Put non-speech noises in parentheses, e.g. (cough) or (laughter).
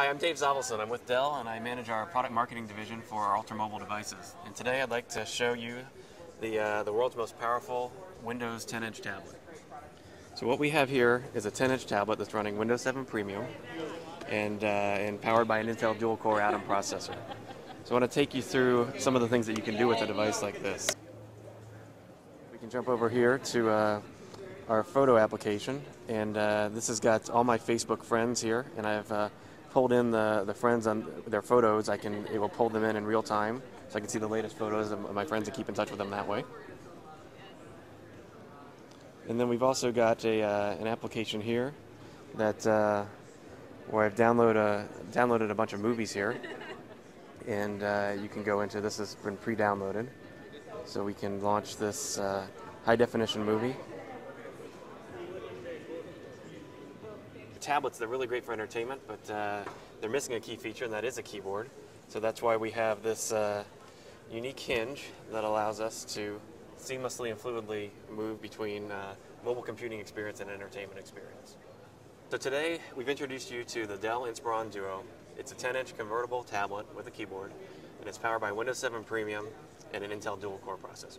Hi, I'm Dave Zavelson. I'm with Dell and I manage our product marketing division for our Ultra Mobile devices. And today I'd like to show you the, uh, the world's most powerful Windows 10 inch tablet. So what we have here is a 10 inch tablet that's running Windows 7 Premium and, uh, and powered by an Intel dual core Atom processor. So I want to take you through some of the things that you can do with a device like this. We can jump over here to uh, our photo application and uh, this has got all my Facebook friends here and I've uh, pulled in the, the friends on their photos. I can it will pull them in in real time so I can see the latest photos of my friends and keep in touch with them that way. And then we've also got a, uh, an application here that uh, where I've download a, downloaded a bunch of movies here (laughs) and uh, you can go into this has been pre-downloaded so we can launch this uh, high definition movie tablets, they're really great for entertainment, but uh, they're missing a key feature, and that is a keyboard. So that's why we have this uh, unique hinge that allows us to seamlessly and fluidly move between uh, mobile computing experience and entertainment experience. So today, we've introduced you to the Dell Inspiron Duo. It's a 10-inch convertible tablet with a keyboard, and it's powered by Windows 7 Premium and an Intel dual-core processor.